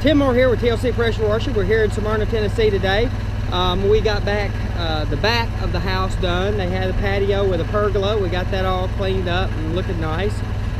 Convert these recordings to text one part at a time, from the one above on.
Tim Moore here with TLC Pressure Washing. We're here in Smyrna, Tennessee today. Um, we got back uh, the back of the house done. They had a patio with a pergola. We got that all cleaned up and looking nice.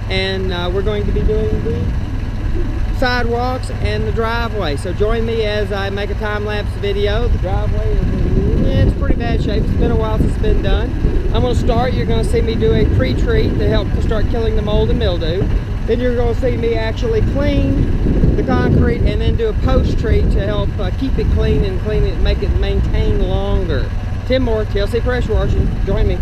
And uh, we're going to be doing the sidewalks and the driveway. So join me as I make a time-lapse video. The driveway is yeah, it's pretty bad shape. It's been a while since it's been done. I'm going to start. You're going to see me do a pre-treat to help to start killing the mold and mildew. Then you're going to see me actually clean the concrete and then do a post treat to help uh, keep it clean and clean it, make it maintain longer. Tim Moore, TLC Pressure Washing. Join me.